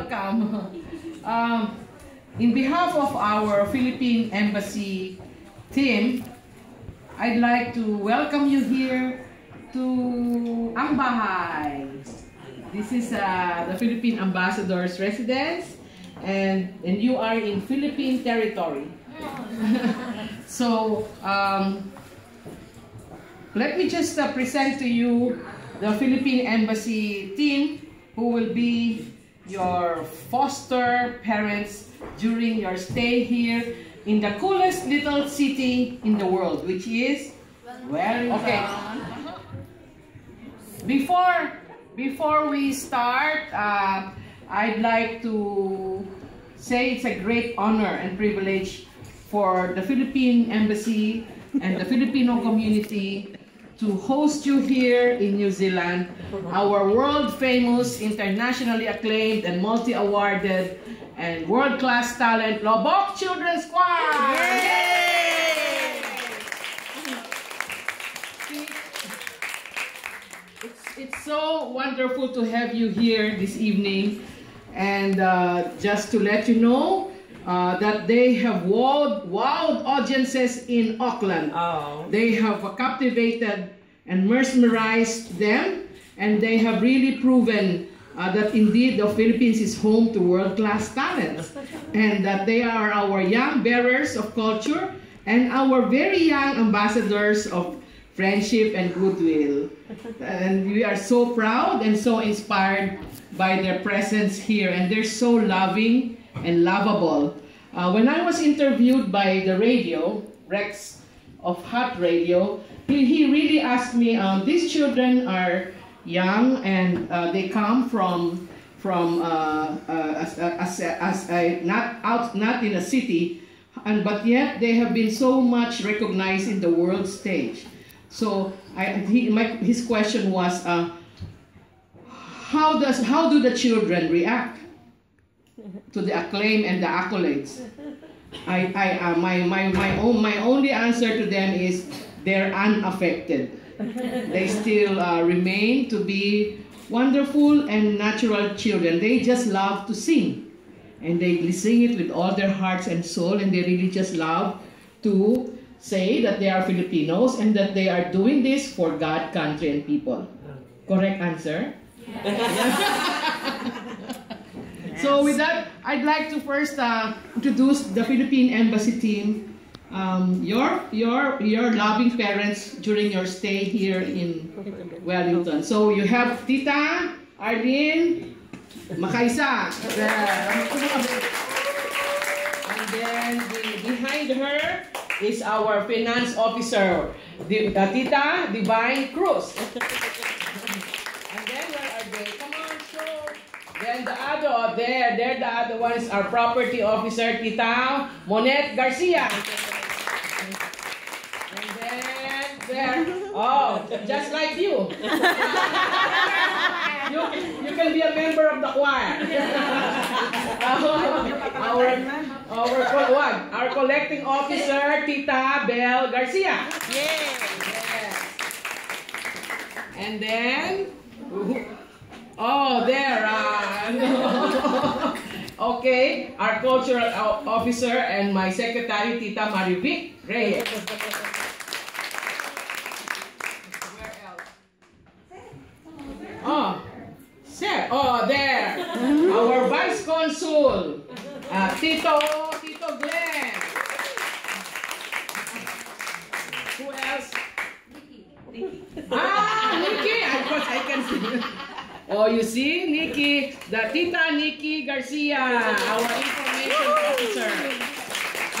welcome. Um, in behalf of our Philippine Embassy team, I'd like to welcome you here to Ang Bahay. This is uh, the Philippine Ambassador's residence and, and you are in Philippine territory. so, um, let me just uh, present to you the Philippine Embassy team who will be your foster parents during your stay here in the coolest little city in the world, which is Wellington. Okay. Before before we start, uh, I'd like to say it's a great honor and privilege for the Philippine Embassy and the Filipino community to host you here in New Zealand, our world-famous, internationally acclaimed, and multi-awarded and world-class talent, Loboc Children's Choir! It's, it's so wonderful to have you here this evening. And uh, just to let you know, uh, that they have wowed, wowed audiences in Auckland. Oh. They have captivated and mesmerized them, and they have really proven uh, that indeed the Philippines is home to world-class talents, and that they are our young bearers of culture and our very young ambassadors of friendship and goodwill. And we are so proud and so inspired by their presence here, and they're so loving and lovable. Uh, when I was interviewed by the radio, Rex of Hot Radio, he, he really asked me, um, these children are young and uh, they come from from uh, uh as, as, as a, not out not in a city, and but yet they have been so much recognized in the world stage. So I, he, my, his question was, uh, how does how do the children react? To the acclaim and the accolades. I, I, uh, my, my, my, own, my only answer to them is they're unaffected. They still uh, remain to be wonderful and natural children. They just love to sing. And they sing it with all their hearts and soul, and they really just love to say that they are Filipinos and that they are doing this for God, country, and people. Correct answer? So with that, I'd like to first uh, introduce the Philippine Embassy team. Um, your, your, your loving parents during your stay here in Wellington. So you have Tita, Arlene, Macaisa. And then the, behind her is our finance officer, the, uh, Tita Divine Cruz. And then where are they? Come on, show. Then the other, there, there the other one is our property officer, Tita Monet Garcia. And then there, oh, just like you. you, you can be a member of the choir. our, our, what? Our collecting officer, Tita Bel Garcia. Yay! Yes. And then, oh, there. Uh, okay, our cultural o- officer and my secretary, Tita Marivic Reyes. Where else? Oh, sir. Oh, there. Our vice consul, uh, Tito, Oh, you see, Nicki, the Tita Nicki Garcia, our information officer.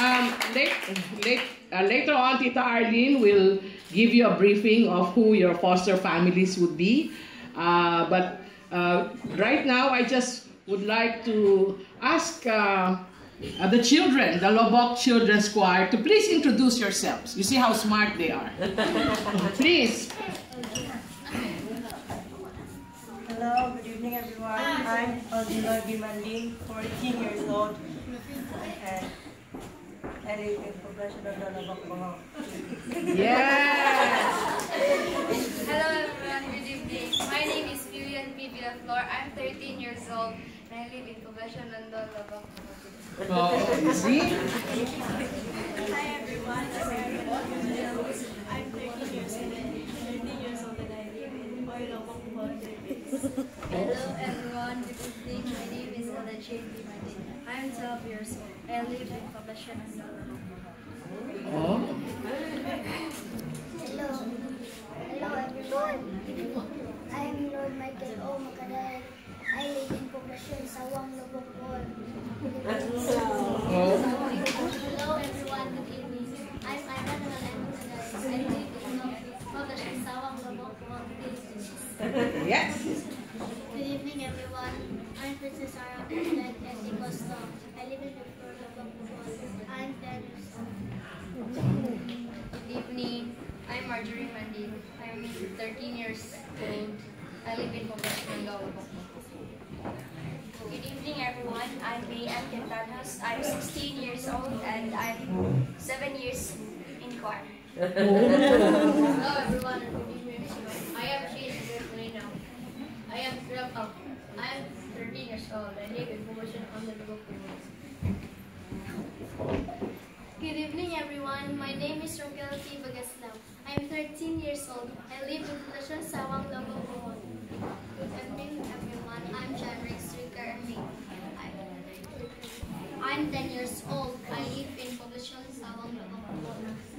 Um, late, late, uh, later on, Tita Arlene will give you a briefing of who your foster families would be. Uh, but uh, right now, I just would like to ask uh, uh, the children, the Loboc Children's Choir, to please introduce yourselves. You see how smart they are. please. Hello, good evening everyone. I'm Aldila Gimanding, 14 years old, and I live in Poblacion of Lalabak, Yes. Hello everyone, good evening. My name is Vivian P. Villaflor. I'm 13 years old and I live in Poblacion Nandol, Labac, Oh, you see? Hi everyone, I'm Ariel. I'm 13 years old. 13 years old and I live in Oilobong, Philippines. Hello everyone, good evening. My name is Ella Jane I'm 12 years old. I live in Poblacion. Hello. Hello everyone. I am Lord Michael O. Macadayan. I live in Poblacion, Sawang, Lobocor. Oh. Hello everyone. Good evening. I'm Malan Macadayan. I live in Poblacion, Sawang, Lobocor, Philippines. Yes. Good evening everyone. I'm Princess Sarah Bernadette and Costa. Uh, I live in Victor, Lobocor. I'm 10. Good evening. I'm Marjorie Mandin. I'm 13 years old. I live in Poblacion Nandol, Labac. Good evening everyone. I'm May Ann Quintanos. I'm 16 years old and I'm 7 years in choir. Hello everyone, good evening. I am Shane Moreno. I am 12. Oh, I am 13 years old. I live in Poblacion Nandol, Labac. Good evening, everyone. My name is Roquel T. Bagaslaw. I am 13 years old. I live in Poblacion, Sawang, Lobocor. Good evening, everyone. I'm John Rex Ricarmi. I'm 10 years old. I live in Poblacion, Sawang, Lobocor.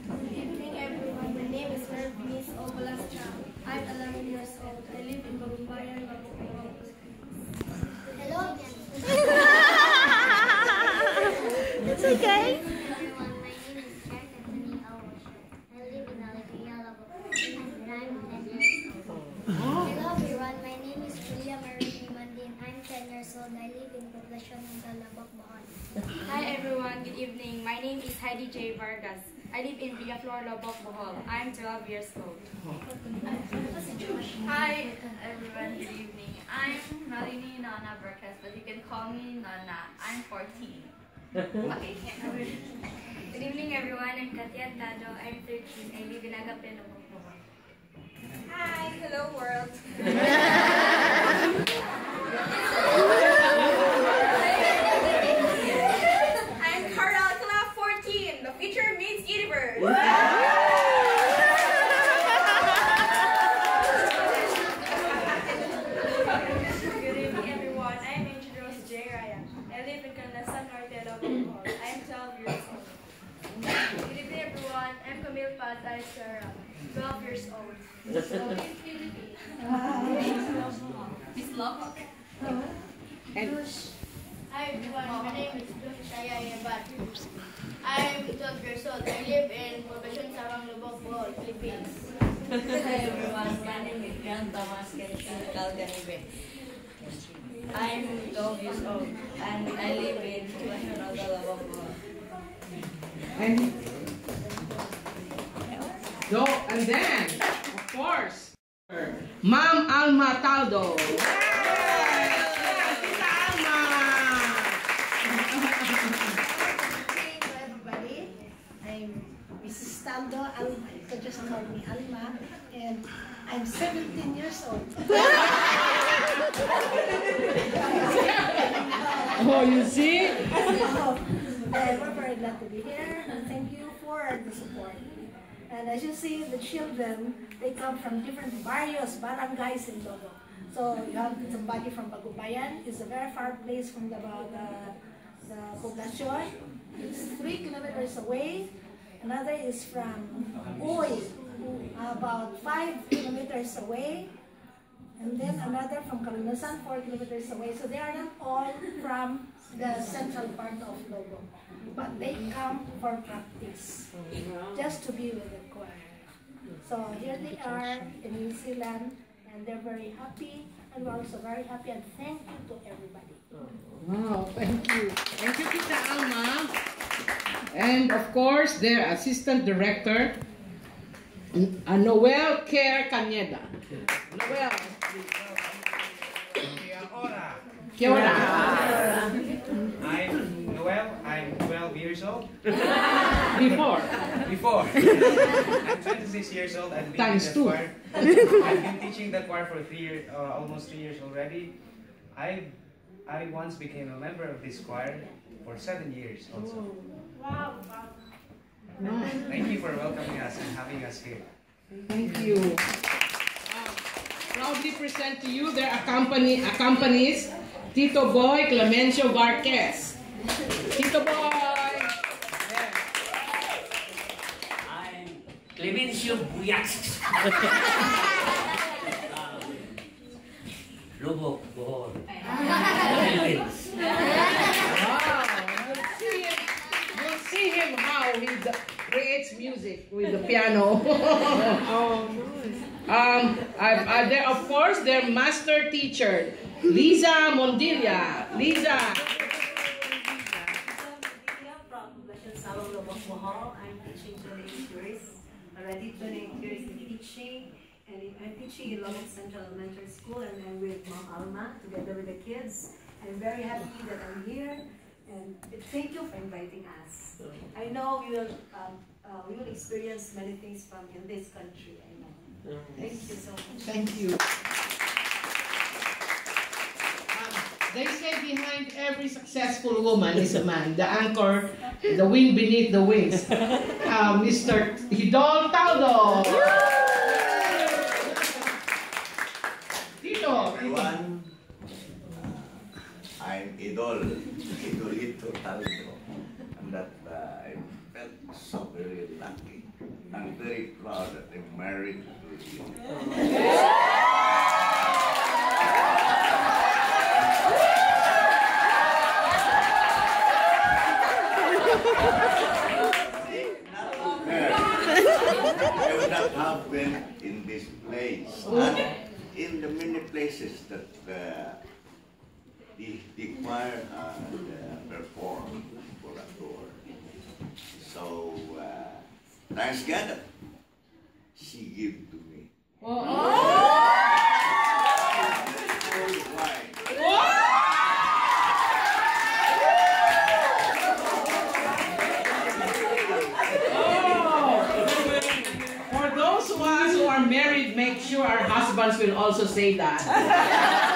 Good evening everyone. My name is Mervis Obalastra. I'm 11 years old. I live in Bagumbayan, Baguio. Hello again. It's okay. everyone. My name is Jack Anthony Alwash. I live in Alegria, Lobocor. And I'm 10 years old. Hello, everyone. My name is Julia Marie Mandin. I'm 10 years old. I live in Poblacion, Mandalabak, Bahan. Hi everyone. Good evening. My name is Heidi J. Vargas. I live in Villaflor, Loboc, Bohol. I'm 12 years old. Hi everyone, good evening. I'm Nalini Nana Burkes, but you can call me Nana. I'm 14. Okay. Good evening everyone. I'm Katia Tado. I'm 13. I live in Agape, Loboc, Bohol. Hi. Hello world. I'm Carla Club 14, the future meets universe. Miss Loboc. Hi everyone, my name is Josh Shaya Yabat. I'm 12 years old. I live in Poblacion Sarang, Loboc, Philippines. Hi everyone, my name is Jan Thomas Kensin Calganibe. I'm 12 years old and I live in National Galababo. And so, and then, of course, Ma'am Alma Taldo. Yes! Tita Alma! Hello everybody. I'm Alma. You just call me Alma. And I'm 17 years old. Oh, you see? So, uh, we're very glad to be here. And thank you for the support. And as you see, the children, they come from different various barangays in Logo. So you have somebody from Bagumbayan. It's a very far place from the, the, the Poblacion. It's three kilometers away. Another is from Uy, about five kilometers away. And then another from Kalunasan, four kilometers away. So they are not all from the central part of Logo. But they come for practice, just to be with the choir. So here they are in New Zealand, and they're very happy, and we're also very happy, and thank you to everybody. Wow, thank you. Thank you, Tita Alma. And of course, their assistant director, Noel Care Caneda. Noel. Ora. I'm Noel. I'm 12 years old. Before. Before. I'm 26 years old. I've been Times two. choir. I've been teaching the choir for three years, uh, almost three years already. I I once became a member of this choir for seven years also. Wow. Thank you for welcoming us and having us here. Thank you. Uh, proudly present to you their accompany, accompanies Tito Boy Clemencio Varquez. Tito Boy! I'm Clemencio Buyak. Loboc, Bohol. Philippines. Wow! You'll see him, you'll see him how he creates music with the piano. oh, Um, I, I, there, of course, their master teacher, Lisa Mondilla. Lisa. from Bashir Salong Loboc Bohol. I'm teaching 28 years, already 28 years in teaching. And I'm teaching in Loboc Central Elementary School and I'm with Mom Alma together with the kids. I'm very happy that I'm here and thank you for inviting us. I know we will, um, uh, we will experience many things from in this country, I know. Thank you so much. Thank you. Um, They say behind every successful woman is a man. The anchor, the wind beneath the wings. Uh, Mr. Hidol Taldo. Tito. everyone. I'm Idol, Idolito Taldo. And that uh, I felt so very lucky. I'm very proud that I'm married to you. Would not have been in this place. And in the many places that uh, the, the choir had uh, performed for a tour. So, uh, thanks God, she gave to me. For those of who are married, make sure our husbands will also say that.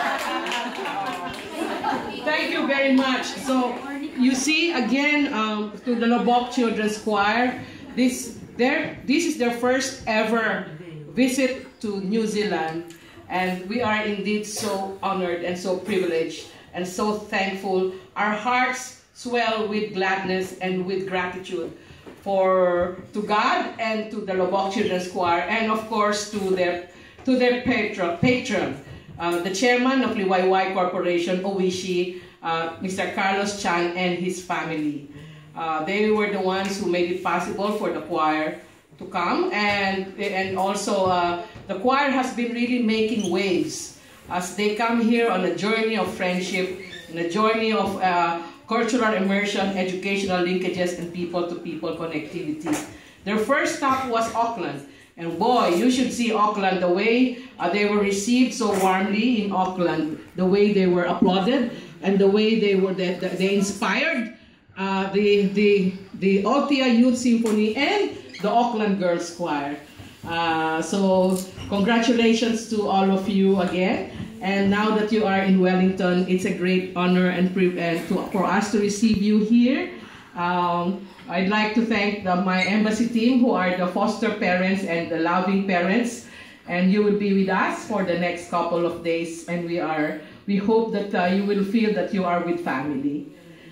Thank you very much. So you see again um, to the Loboc Children's Choir, this their this is their first ever visit to New Zealand, and we are indeed so honored and so privileged and so thankful. Our hearts swell with gladness and with gratitude for to God and to the Loboc Children's Choir, and of course to their to their patron, patron uh, the chairman of Liwayway Corporation, Oishi, uh, Mr. Carlos Chan and his family. Uh, they were the ones who made it possible for the choir to come, and and also uh, the choir has been really making waves as they come here on a journey of friendship, on a journey of uh, cultural immersion, educational linkages, and people-to-people connectivity. Their first stop was Auckland. And boy, you should see Auckland, the way uh, they were received so warmly in Auckland, the way they were applauded, and the way they were they, they inspired uh, the, the, the Aotea Youth Symphony and the Auckland Girls Choir. Uh, so congratulations to all of you again. And now that you are in Wellington, it's a great honor and uh, to, for us to receive you here. Um, I'd like to thank the, my embassy team who are the foster parents and the loving parents. And you will be with us for the next couple of days. And we are we hope that uh, you will feel that you are with family.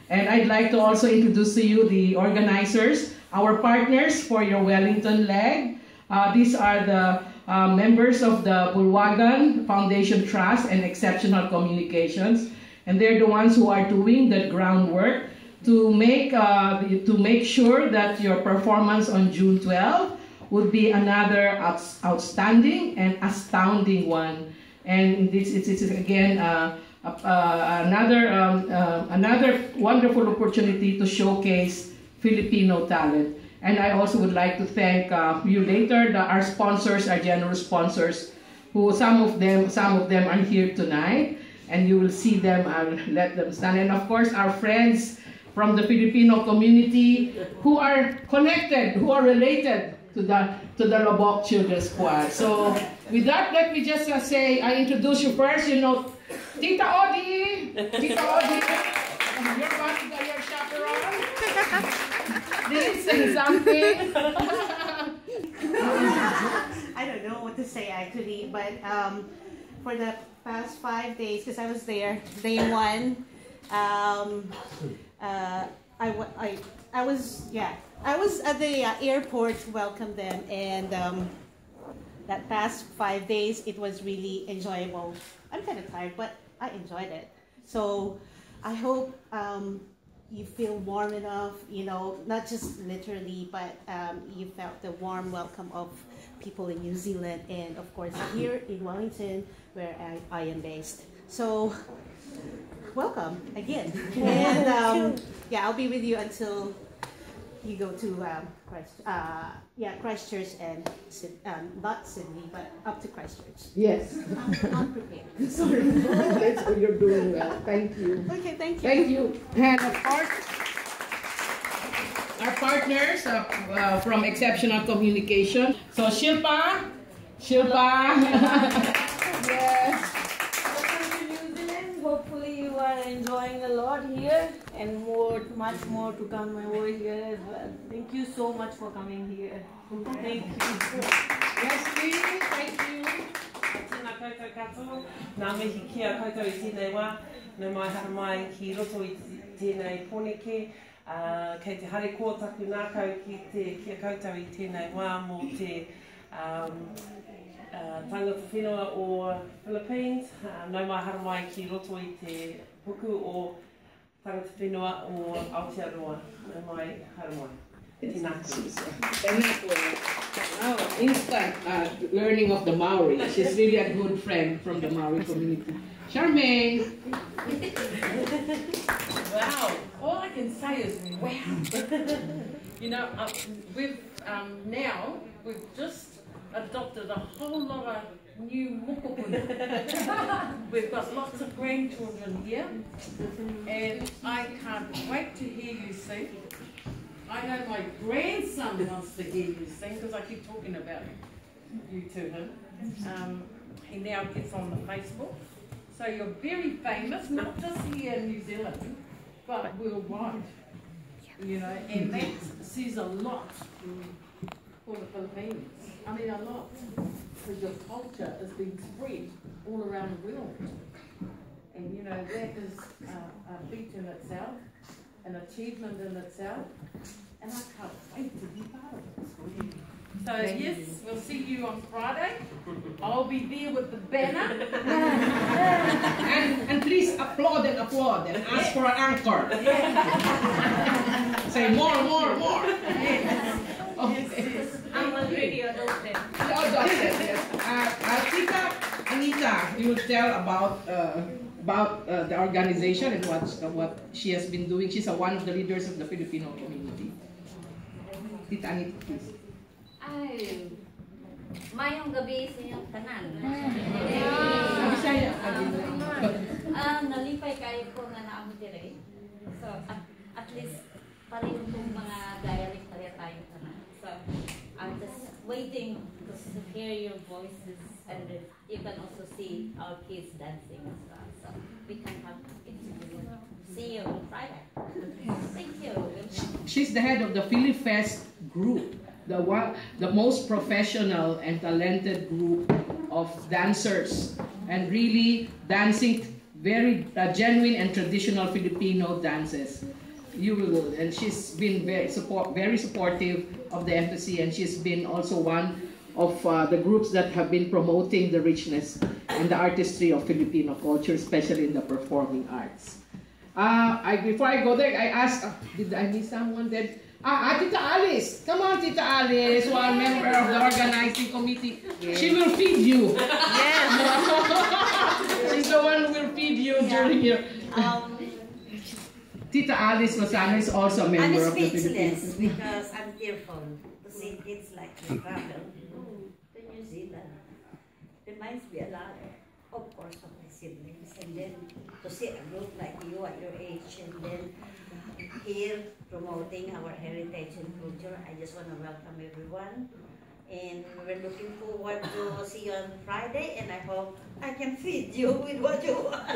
And I'd like to also introduce to you the organizers, our partners for your Wellington leg. Uh, these are the uh, members of the Bulwagan Foundation Trust and Exceptional Communications. And they're the ones who are doing the groundwork to make, uh, to make sure that your performance on June 12 would be another outs- outstanding and astounding one. And this is, again uh, uh, another, um, uh, another wonderful opportunity to showcase Filipino talent. And I also would like to thank uh, you later, the, our sponsors, our generous sponsors, who some of them, some of them are here tonight, and you will see them. I'll let them stand. And of course, our friends from the Filipino community who are connected, who are related to the to the Loboc Children's Choir. So with that, let me just uh, say, I introduce you first. You know, Tita Odi, Tita Audrey, your bodyguard, your chaperone. Please say something. I don't know what to say actually, but um, for the past five days, because I was there, day one, um, uh, I, I, I was, yeah, I was at the uh, airport to welcome them, and um, that past five days, it was really enjoyable. I'm kind of tired, but I enjoyed it. So I hope um, you feel warm enough, you know, not just literally, but um, you felt the warm welcome of people in New Zealand and, of course, here in Wellington, where I, I am based. So, welcome again. And um, yeah, I'll be with you until you go to um, Christ, uh, yeah, Christchurch and um, not Sydney, but up to Christchurch. Yes. I'm, I'm prepared. Sorry. That's what you're doing well. Thank you. Okay, thank you. Thank you. And of course, our partners uh, uh, from Exceptional Communication. So Shilpa, Shilpa. yes. Lot here and more, much more to come over here as well. Thank you so much for coming here. Thank you. Yes, please. Thank you. Tēnā koutou katoa, nā mihi kia koutou i tēnei wā, nau mai hara mai ki roto i tēnei poneke, uh, kei te hare kōtaku nākau ki te kia koutou i tēnei wā mō te um, uh, tangata whenua o Philippines, uh, nau mai hara mai ki roto i te puku o tangata whenua o Aotearoa, nau mai hara mai. Tēnā Oh, instant uh, learning of the Maori. She's really a good friend from the Maori community. Charmaine. Wow, all I can say is wow. you know, uh, we've um, now, we've just adopted a whole lot of new mokopuna. we've got lots of grandchildren here, and I can't wait to hear you sing. I know my grandson wants to hear you sing because I keep talking about you to him. Um, he now gets on the Facebook. So you're very famous, not just here in New Zealand, but worldwide. You know, and that says a lot for the Philippines. I mean, a lot. Because your culture is being spread all around the world. And you know, that is uh, a feat in itself, an achievement in itself. And I can't wait to be part of it. So Thank yes, you. we'll see you on Friday. I'll be there with the banner. and, and please applaud and applaud and ask for an anchor. Say more, more, more. Okay. I'm already adopted that's it, yes. Uh, uh, Tita Anita, you will tell about uh, about uh, the organization and what uh, what she has been doing. She's uh, one of the leaders of the Filipino community. Tita Anita, please. Ay, mayong gabi sa inyong tanan. Ah, Bisaya. Ah, nalipay kayo ko nga naamo dire. So, at, at least pareho kong mga dialect pareho tayo tanan. So, I'm just waiting to hear your voices and you can also see our kids dancing as well. So, we can have it. See you on Friday. Thank you. She's the head of the Filifest group, the one, the most professional and talented group of dancers, and really dancing very uh, genuine and traditional Filipino dances. You will, and she's been very support, very supportive of the embassy, and she's been also one of uh, the groups that have been promoting the richness and the artistry of Filipino culture, especially in the performing arts. Uh, I, before I go there, I asked, uh, did I miss someone that? Ah, ah, Tita Alice. Come on, Tita Alice, one member of the organizing committee. She will feed you. Yes. She's the one who will feed you during your... Um, Tita Alice Lozano is also a member I'm speechless because I'm tearful to see kids like you travel to New Zealand. Reminds me a lot, of course, of my siblings, and then to see a group like you at your age, and then here promoting our heritage and culture. I just want to welcome everyone, And we're looking forward to see you on Friday, and I hope I can feed you with what you want.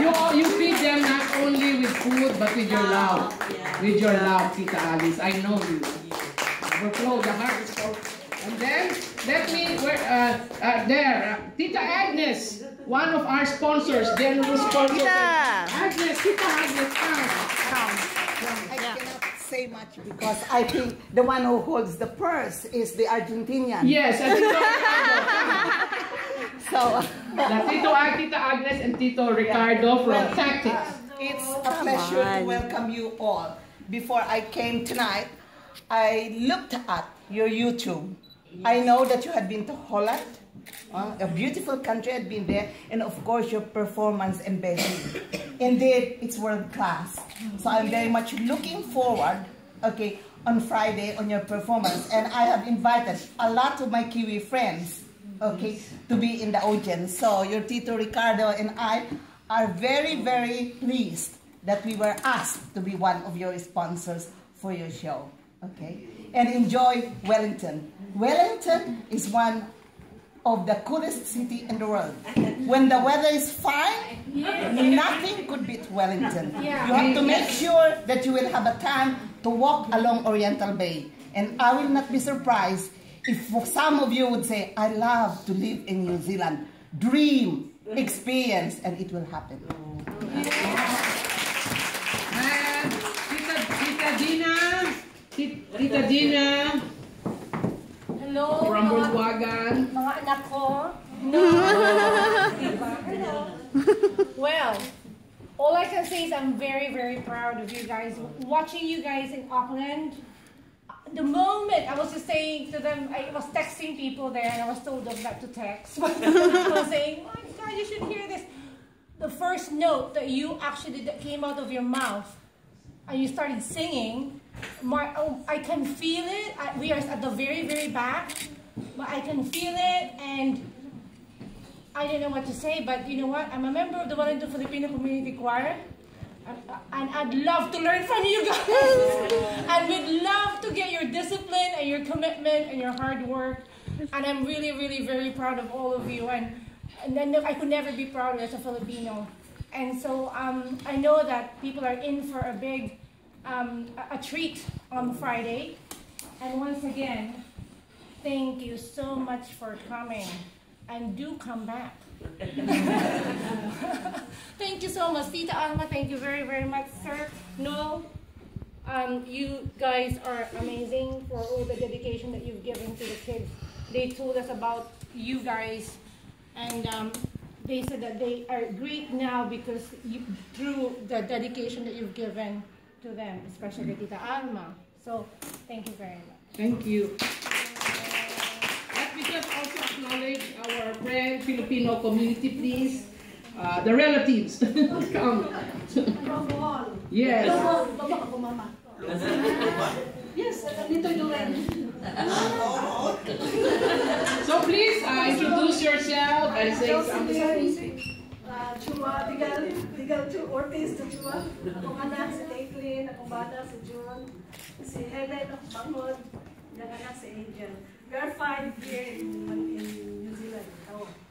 You, you feed them not only with food, but with your love. With your love, Tita Alice. I know you. Overflow, the heart is. And then, let me, where, uh, uh, there, uh, Tita Agnes, one of our sponsors, generous sponsor. Tita. Agnes, Tita Agnes, come. I cannot say much because I think the one who holds the purse is the Argentinian. Yes, and Tito So, the Tito, Tita Agnes and Tito Ricardo from Well, Tactics. uh, It's a pleasure to welcome you all. Before I came tonight, I looked at your YouTube. I know that you had been to Holland, uh, a beautiful country, had been there, and of course your performance and Beijing. Indeed, it's world class. So I'm very much looking forward, okay, on Friday on your performance. And I have invited a lot of my Kiwi friends, okay, to be in the audience. So your Tito Ricardo and I are very, very pleased that we were asked to be one of your sponsors for your show. Okay? And enjoy Wellington. Wellington is one of the coolest city in the world. When the weather is fine, nothing could beat Wellington. Yeah. You have to make sure that you will have a time to walk along Oriental Bay. And I will not be surprised if some of you would say, I love to live in New Zealand. Dream, experience, and it will happen. And Tita, Tita Dinna, Tita Dinna, Hello, from mga, Bulwagan. mga anak ko. No. Hello. Well, all I can say is I'm very, very proud of you guys. Watching you guys in Auckland, the moment I was just saying to them, I was texting people there and I was told them not to text. But I was saying, oh my God, you should hear this. The first note that you actually that came out of your mouth and you started singing, my, oh, I can feel it. I, we are at the very, very back, but I can feel it and I don't know what to say, but you know what? I'm a member of the Wellington Filipino Community Choir. And- And I'd love to learn from you guys. and we'd love to get your discipline and your commitment and your hard work. And I'm really, really very proud of all of you. And, and then I could never be prouder as a Filipino. And so um, I know that people are in for a big, um, a, a treat on Friday. And once again, thank you so much for coming. And do come back. thank you so much, Tita Alma. Thank you very, very much, sir. Noel, um, you guys are amazing for all the dedication that you've given to the kids. They told us about you guys, and um, they said that they are great now because you, through the dedication that you've given to them, especially Tita Alma. So, thank you very much. Thank you. Let me just also acknowledge our friend Filipino community, please. Uh, the relatives. Come. Yes. Yes, dito doon. So please uh, introduce yourself and say something. Chua, Digal, Digal Chu, Ortiz to Chua. Akong anak si Caitlin, akong bata si June, si Helen of Bangod, yung anak si Angel. We are five here in, in New Zealand. Oh.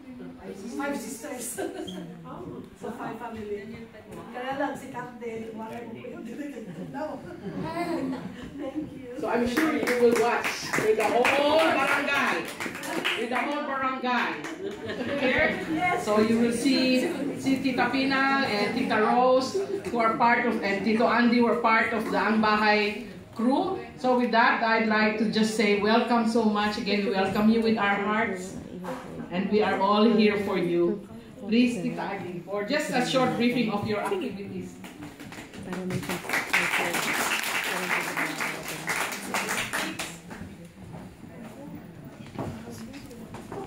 Five sisters. Mm-hmm. Oh, so five family. Kaya lang si Captain, wala mo kayo No. Thank you. So I'm sure you will watch with the whole barangay. With the whole barangay. Here. So you will see, see Tita Pina and Tita Rose who are part of, and Tito Andy were part of the Ang Bahay crew. So with that, I'd like to just say welcome so much. Again, we welcome you with our hearts. And we are all here for you. Please, Tita Agi, for just a short briefing of your activities.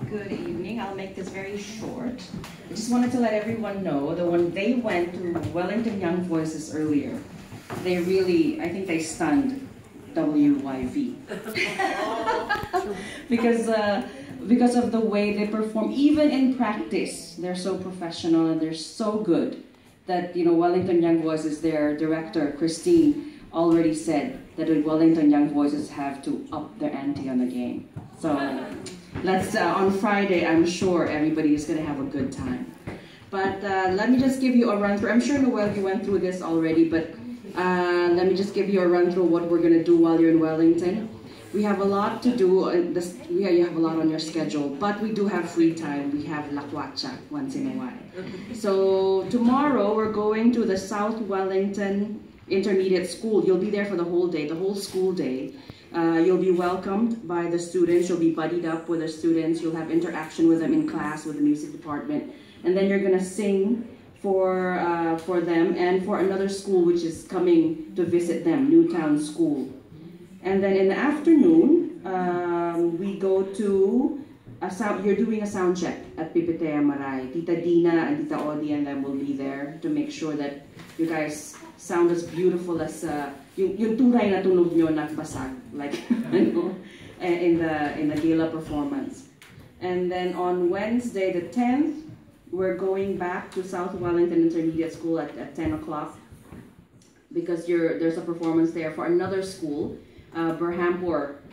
Good evening. I'll make this very short. I just wanted to let everyone know that when they went to Wellington Young Voices earlier, they really, I think they stunned WYV. because, uh, because of the way they perform, even in practice, they're so professional and they're so good that, you know, Wellington Young Voices, their director, Christine, already said that Wellington Young Voices have to up their ante on the game. So let's uh, on Friday. I'm sure everybody is going to have a good time. But uh, let me just give you a run through. I'm sure Noel you went through this already, but uh, let me just give you a run through what we're going to do while you're in Wellington. We have a lot to do. uh, yeah, you have a lot on your schedule, but we do have free time. We have lakwacha once in a while. So tomorrow we're going to the South Wellington Intermediate School. You'll be there for the whole day, the whole school day. Uh, you'll be welcomed by the students. You'll be buddied up with the students. You'll have interaction with them in class with the music department, and then you're gonna sing for uh, for them and for another school which is coming to visit them, Newtown School. And then in the afternoon, um, we go to a sound. You're doing a sound check at Pipitea Marae. Tita Dinna and Tita Odi and them will be there to make sure that you guys sound as beautiful as uh, yung, yung tunay na tunog nyo nagbasag, like ano, eh, in the in the gala performance. And then on Wednesday the 10th, we're going back to South Wellington Intermediate School at, at 10 o'clock because there's a performance there for another school, uh,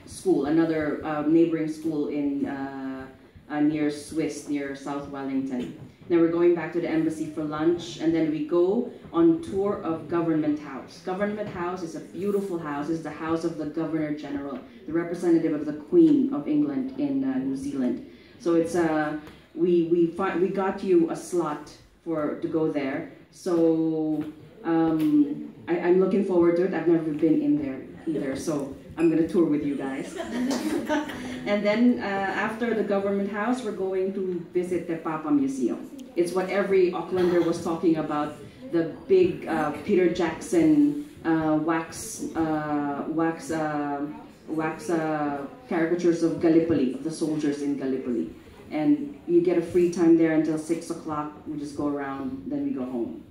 School, another uh, neighboring school in uh, uh, near Swiss, near South Wellington. Then we're going back to the embassy for lunch, and then we go on tour of Government House. Government House is a beautiful house. It's the house of the Governor General, the representative of the Queen of England in uh, New Zealand. So it's uh, we we we got you a slot for to go there. So um, I, I'm looking forward to it. I've never been in there either, so I'm gonna tour with you guys. and then uh, after the government house, we're going to visit the Papa Museum. It's what every Aucklander was talking about. The big uh, Peter Jackson uh, wax uh, wax uh, wax uh, caricatures of Gallipoli, of the soldiers in Gallipoli. And you get a free time there until six o'clock. We just go around, then we go home.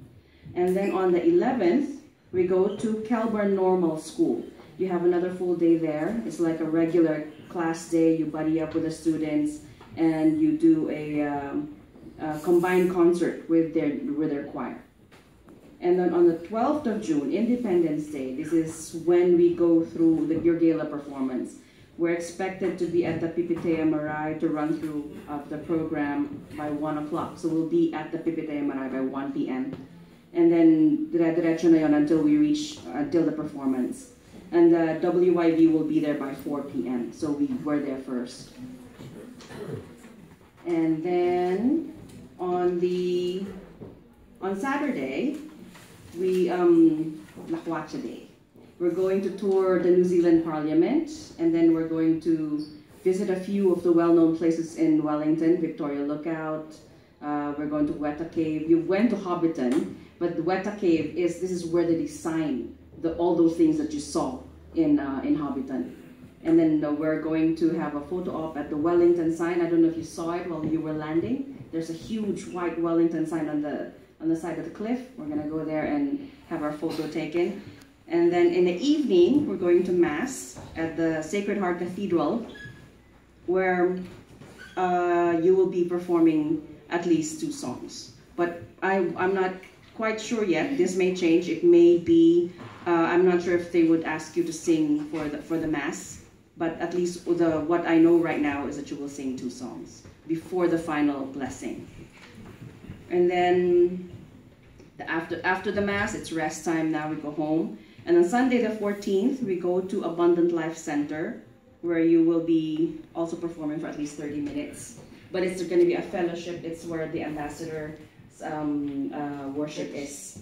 And then on the 11th, we go to Kelburn Normal School. You have another full day there. It's like a regular class day. You buddy up with the students and you do a, um, a combined concert with their, with their choir. And then on the 12th of June, Independence Day, this is when we go through the your gala performance. We're expected to be at the Pipitea Marae to run through uh, the program by 1 o'clock. So we'll be at the Pipitea Marae by 1 p.m. And then dire-diretso na yun until we reach, until the performance. And the WYV will be there by 4 p.m. So we were there first. And then on the on Saturday, we um Lakwacha Day. We're going to tour the New Zealand Parliament, and then we're going to visit a few of the well-known places in Wellington, Victoria Lookout. Uh, we're going to Weta Cave. You went to Hobbiton, but the Weta Cave is this is where they design the all those things that you saw in uh, in Hobbiton. And then uh, we're going to have a photo op at the Wellington sign. I don't know if you saw it while you were landing. There's a huge white Wellington sign on the on the side of the cliff. We're gonna go there and have our photo taken. And then in the evening, we're going to Mass at the Sacred Heart Cathedral, where uh, you will be performing at least two songs. But I, I'm not quite sure yet. This may change. It may be. Uh, I'm not sure if they would ask you to sing for the for the mass. But at least the what I know right now is that you will sing two songs before the final blessing. And then the after after the mass, it's rest time. Now we go home. And on Sunday the 14th, we go to Abundant Life Center, where you will be also performing for at least 30 minutes. But it's going to be a fellowship. It's where the ambassador um, uh, worship is.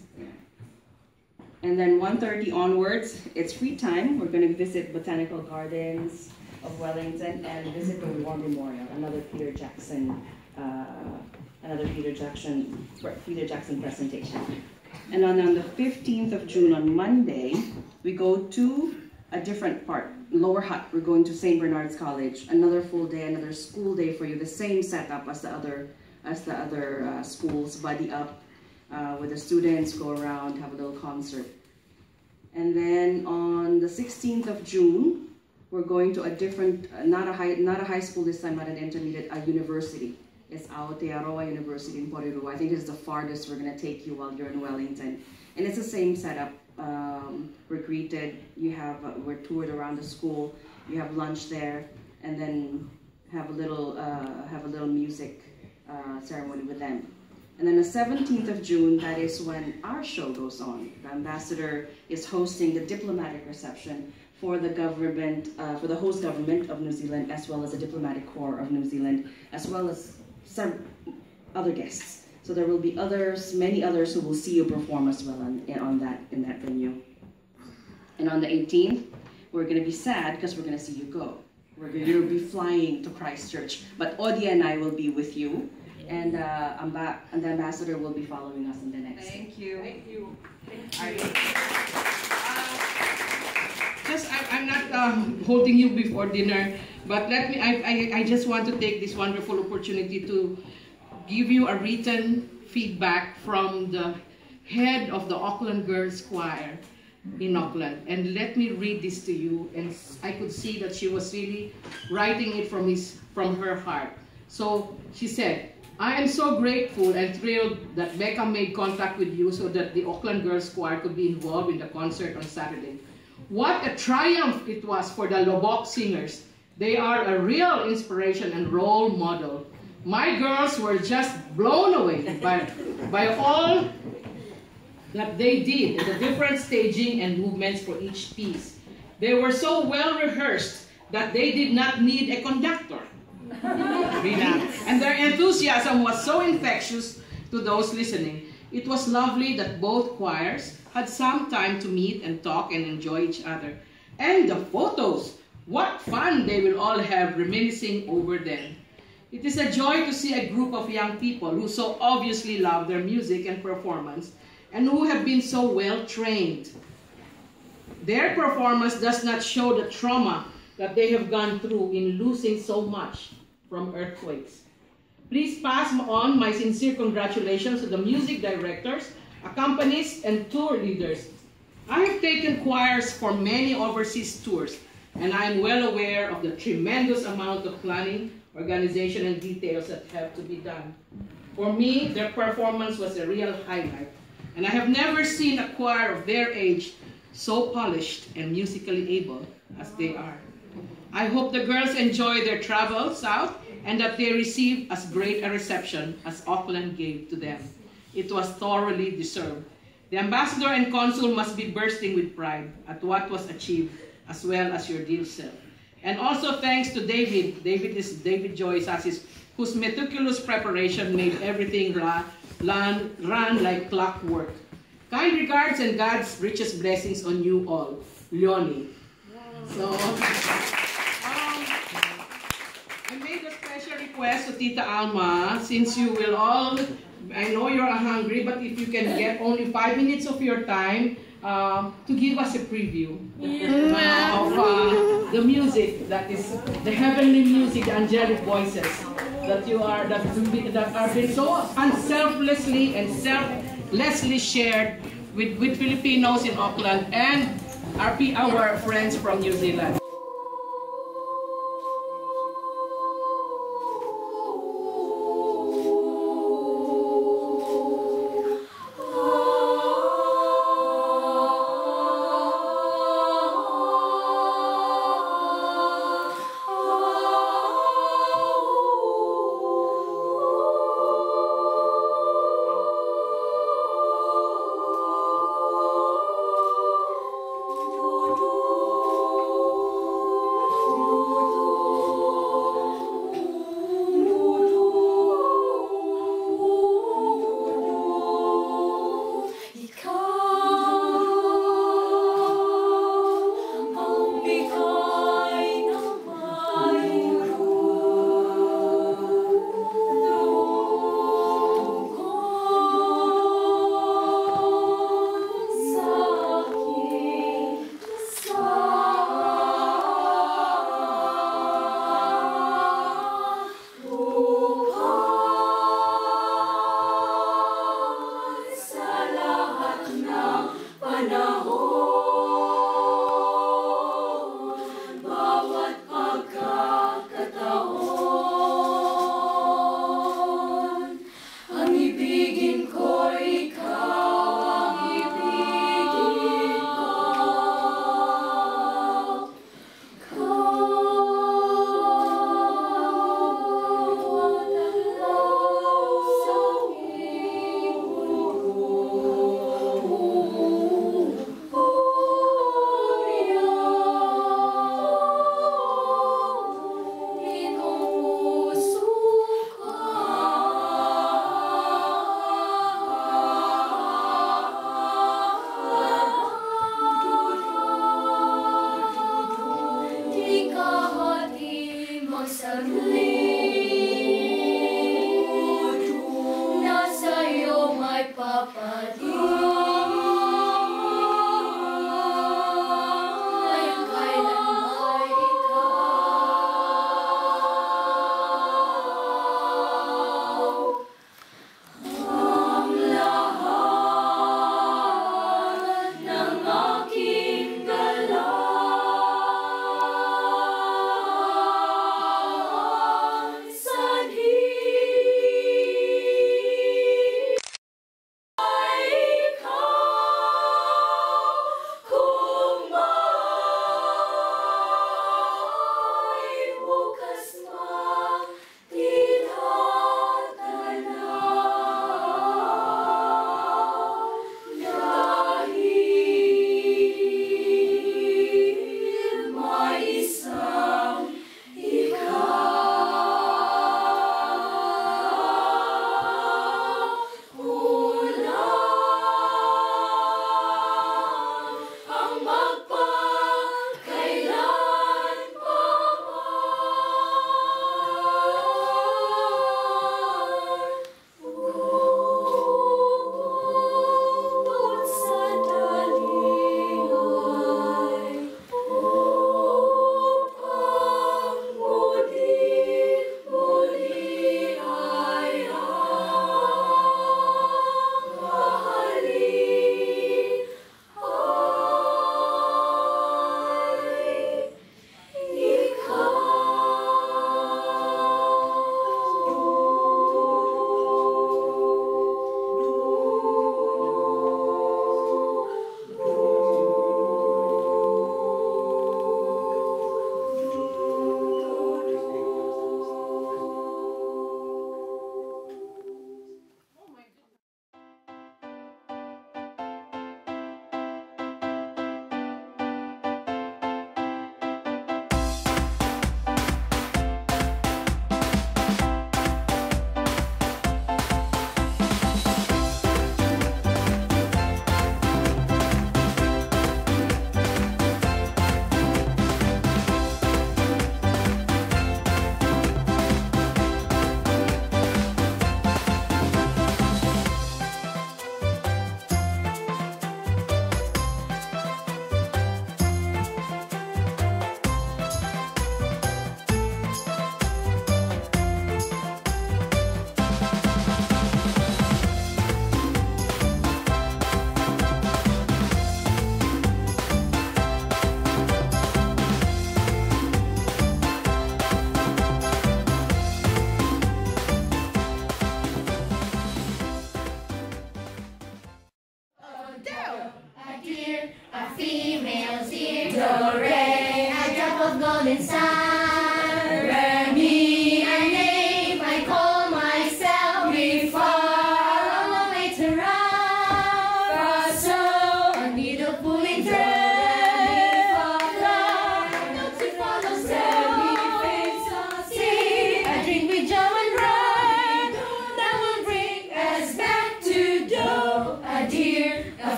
And then 1.30 onwards, it's free time. We're going to visit Botanical Gardens of Wellington and visit the War Memorial, another Peter Jackson, uh, another Peter Jackson, Peter Jackson presentation. And then on the 15th of June, on Monday, we go to a different part, Lower Hutt. We're going to St. Bernard's College. Another full day, another school day for you. The same setup as the other, as the other uh, schools. Buddy up uh, with the students, go around, have a little concert. And then on the 16th of June, we're going to a different, not a high, not a high school this time, but an intermediate, a university. It's Aotearoa University in Porirua. I think it's the farthest we're going to take you while you're in Wellington. And it's the same setup. Um, were greeted. You have uh, were toured around the school. You have lunch there, and then have a little uh, have a little music uh, ceremony with them. And then the 17th of June, that is when our show goes on. The ambassador is hosting the diplomatic reception for the government, uh, for the host government of New Zealand, as well as the diplomatic corps of New Zealand, as well as some other guests. So there will be others, many others who will see you perform as well on, on that in that venue. And on the 18th, we're going to be sad because we're going to see you go. We're going to be flying to Christchurch, but Odia and I will be with you, and uh, amba- and the ambassador will be following us in the next. Thank you. Thank you. thank you. Just, I, I'm not um, holding you before dinner, but let me, I, I, I just want to take this wonderful opportunity to give you a written feedback from the head of the Auckland Girls Choir in Auckland. And let me read this to you. And I could see that she was really writing it from, his, from her heart. So she said, I am so grateful and thrilled that Becca made contact with you so that the Auckland Girls Choir could be involved in the concert on Saturday. What a triumph it was for the Loboc singers. They are a real inspiration and role model. My girls were just blown away by, by all that they did, the different staging and movements for each piece. They were so well rehearsed that they did not need a conductor. And their enthusiasm was so infectious to those listening. It was lovely that both choirs had some time to meet and talk and enjoy each other. And the photos! What fun they will all have reminiscing over them. It is a joy to see a group of young people who so obviously love their music and performance and who have been so well trained. Their performance does not show the trauma that they have gone through in losing so much from earthquakes. Please pass on my sincere congratulations to the music directors, accompanists, and tour leaders. I have taken choirs for many overseas tours, and I am well aware of the tremendous amount of planning, organization, and details that have to be done. For me, their performance was a real highlight, and I have never seen a choir of their age so polished and musically able as they are. I hope the girls enjoy their travel south and that they received as great a reception as Auckland gave to them. It was thoroughly deserved. The ambassador and consul must be bursting with pride at what was achieved as well as your dear self. And also thanks to David, David is David Joyce Assis, whose meticulous preparation made everything run, run, run like clockwork. Kind regards and God's richest blessings on you all. Leonie. So, I made a special request to Tita Alma, since you will all, I know you're hungry, but if you can get only five minutes of your time uh, to give us a preview uh, of uh, the music that is the heavenly music, the angelic voices that you are that, that are been so unselflessly and selflessly shared with, with Filipinos in Auckland and our, our friends from New Zealand.